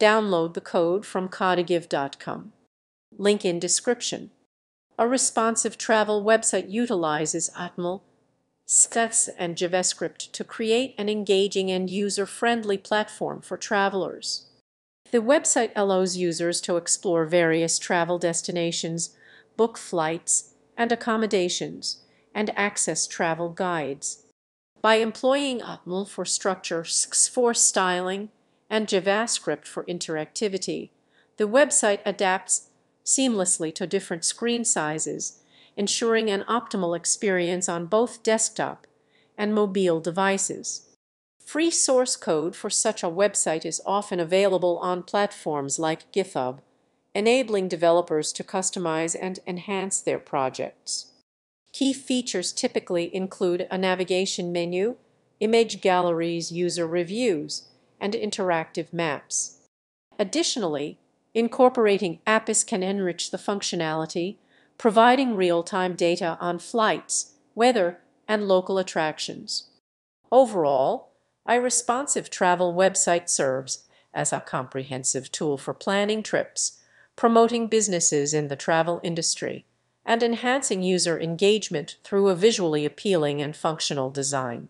Download the code from codegive.com. Link in description. A responsive travel website utilizes HTML, SCSS, and JavaScript to create an engaging and user-friendly platform for travelers. The website allows users to explore various travel destinations, book flights and accommodations, and access travel guides. By employing HTML for structure, for styling, and JavaScript for interactivity, the website adapts seamlessly to different screen sizes, ensuring an optimal experience on both desktop and mobile devices. Free source code for such a website is often available on platforms like GitHub, enabling developers to customize and enhance their projects. Key features typically include a navigation menu, image galleries, user reviews, and interactive maps. Additionally, incorporating Apis can enrich the functionality, providing real-time data on flights, weather, and local attractions. Overall, iResponsive Travel website serves as a comprehensive tool for planning trips, promoting businesses in the travel industry, and enhancing user engagement through a visually appealing and functional design.